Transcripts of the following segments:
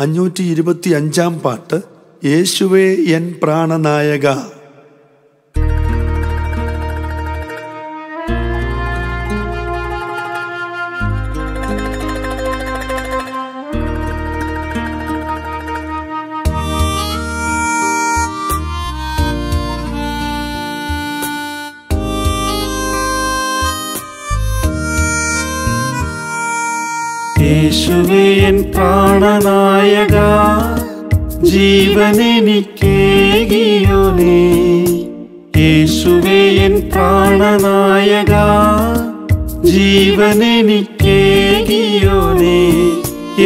അഞ്ഞൂറ്റി ഇരുപത്തി അഞ്ചാം പാട്ട് യേശുവേ എൻ പ്രാണനായക. യേശുവേ പ്രാണനായക ജീവനെനിക്കേകിയോനേ. യേശുവേ എൻ പ്രാണനായക ജീവനെനിക്കേകിയോനേ.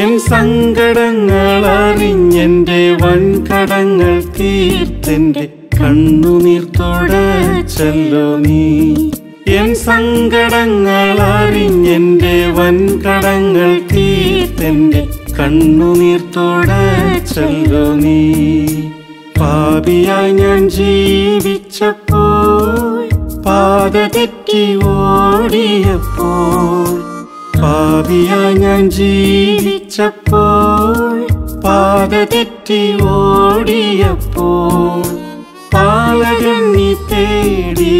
എൻ സങ്കടങ്ങൾ അറിഞ്ഞെന്റെ വൻകടങ്ങൾ തീർത്തെന്റെ കണ്ണുനീർ തുടച്ചല്ലോ നീ. എൻ സങ്കടങ്ങൾ അറിഞ്ഞെന്റെ വൻകടങ്ങൾ തീർത്തെന്റെ കണ്ണുനീർ തുടച്ചല്ലോ നീ. പാപിയായി ഞാൻ ജീവിച്ചപ്പോൾ പാത തെറ്റി ഓടിയപ്പോൾ പാപിയായി ഞാൻ ജീവിച്ചപ്പോൾ പാത തെറ്റി ഓടിയപ്പോൾ പാലകൻ നീ തേടി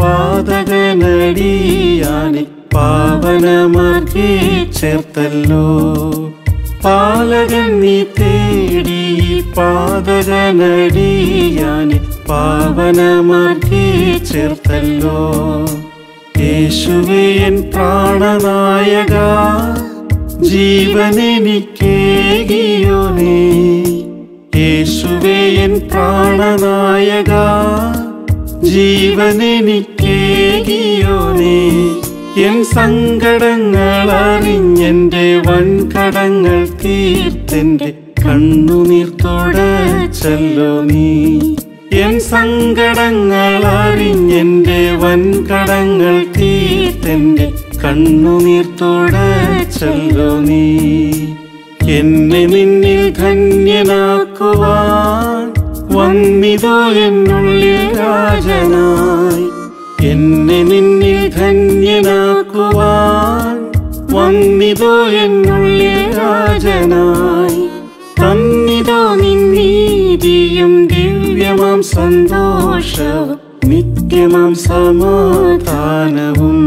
പാതകനടിയാനെ പാവനമാർഗേ ചേർത്തല്ലോ പാലകൻ നീ തേടി പാതകനടിയാനെ പാവനമാർഗേ ചേർത്തല്ലോ യേശുവേ എൻ പ്രാണനായക ജീവനെനിക്കേകിയോനേ. യേശുവേ എൻ പ്രാണനായക ജീവനെനിക്കേകിയോനേ. എൻ സങ്കടങ്ങൾ അറിഞ്ഞെന്റെ വൻകടങ്ങൾ തീർത്തെന്റെ കണ്ണുനീർ തുടച്ചല്ലോ നീ. എൻ സങ്കടങ്ങൾ അറിഞ്ഞെന്റെ വൻകടങ്ങൾ തീർത്തെന്റെ കണ്ണുനീർ തുടച്ചല്ലോ നീ. എന്നെ നിന്നിൽ ധന്യനാക്കുവാൻ വന്നിതോ എന്നുള്ളിൽ രാജനായി. എന്നെ നിന്നിൽ ധന്യനാക്കുവാൻ വന്നിതോ എന്നുള്ളിൽ രാജനായി. തന്നിതോ നിന്നീതിയും ദിവ്യമാം സന്തോഷവും നിത്യമാം സമാധാനവും.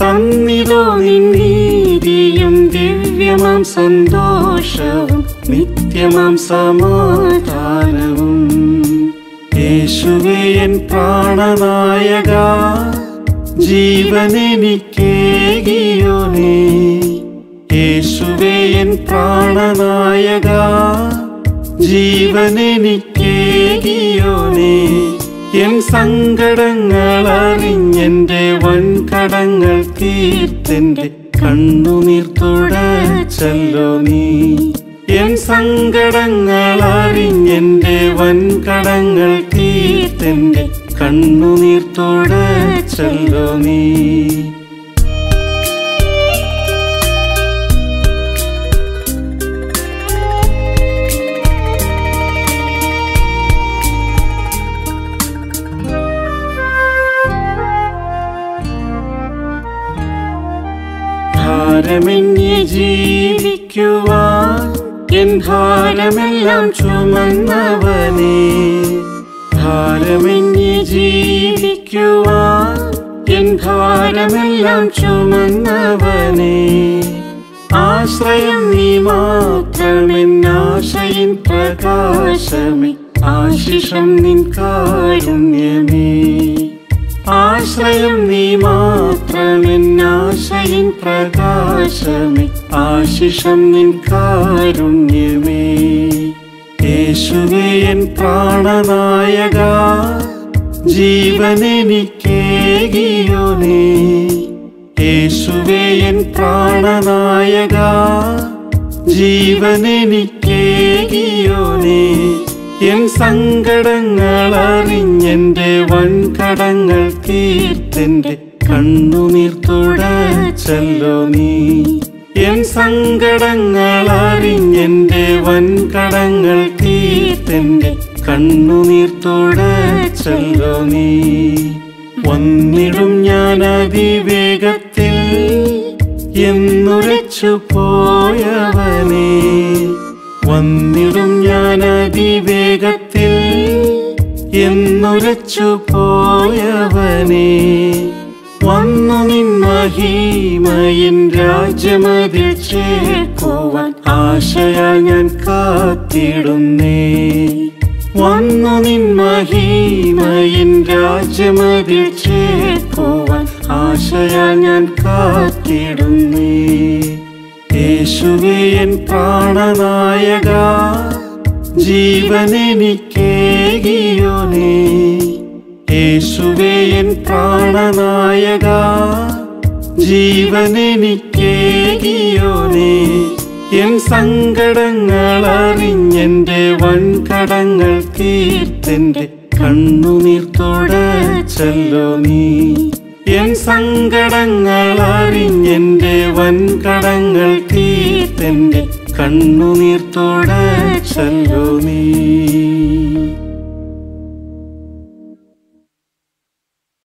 തന്നിതോ നിന്നീതിയും ദിവ്യമാം സന്തോഷവും നിത്യമാം സമാധാനവും. യേശുവേ എൻ പ്രാണനായക ജീവനെനിക്കേകിയോനേ. യേശുവേ എൻ പ്രാണനായക ജീവനെനിക്കേകിയോനേ. എൻ സങ്കടങ്ങൾ അറിഞ്ഞെന്റെ വൻകടങ്ങൾ തീർത്തെന്റെ കണ്ണുനീർ തുടച്ചല്ലോ നീ. എൻ സങ്കടങ്ങൾ അറിഞ്ഞെന്റെ വൻകടങ്ങൾ തീർത്തെന്റെ കണ്ണുനീർ തുടച്ചല്ലോ നീ. ഭാരമെന്നെ ജീവിക്കുവാൻ എൻ ഭാരമെല്ലാം ചുമന്നവനേ. ഭാരമെന്നെ ജീവിക്കുവാൻ ഭാരമെല്ലാം ചുമന്നവനേ. ആശ്രയം നീ മാത്രമെന്നാശയിൻ പ്രകാശമേ. ആശിഷം നിൻ കാരുണ്യമേ. ആശ്രയം നീ മാത്രമെന്നാശയിൻ പ്രകാശമേ. ആശിഷം നിൻ കാരുണ്യമേ. യേശുവേ എൻ പ്രാണനായക ജീവനെനിക്കേകിയോനേ യേശുവേ എൻ പ്രാണനായക ജീവനെനിക്കേകിയോനേ എൻ സങ്കടങ്ങൾ അറിഞ്ഞെന്റെ വൻകടങ്ങൾ തീർത്തെന്റെ കണ്ണുനീർ തുടച്ചല്ലോ നീ. എൻ സങ്കടങ്ങൾ അറിഞ്ഞെന്റെ വൻകടങ്ങൾ തീർത്തെന്റെ കണ്ണുനീർ തുടച്ചല്ലോ നീ. വന്നിടും ഞാൻ അതിവേഗത്തിൽ എന്നുരച്ചു പോയവനേ. വന്നിടും ഞാൻ അതിവേഗത്തിൽ എന്നുരച്ചു പോയവനെ. വന്നു നിൻ മഹിമയിൻ രാജ്യമതിൽ ചേർക്കുവാൻ ആശയാ ഞാൻ കാത്തിടുന്നേ. വന്നു നിൻ മഹിമയിൻ രാജ്യമതിൽ ചേർക്കുവാൻ ആശയാ ഞാൻ കാത്തിടുന്നേ. യേശുവേ എൻ പ്രാണനായക ജീവനെനിക്കേകിയോനേ. യേശുവേ എൻ പ്രാണനായക ജീവനെനിക്കേകിയോനേ. എൻ സങ്കടങ്ങൾ അറിഞ്ഞെന്റെ വൻകടങ്ങൾ തീർത്തെന്റെ കണ്ണുനീർ തുടച്ചല്ലോ നീ. എൻ സങ്കടങ്ങൾ അറിഞ്ഞെന്റെ വൻകടങ്ങൾ തീർത്തെന്റെ കണ്ണുനീർ തുടച്ചല്ലോ നീ.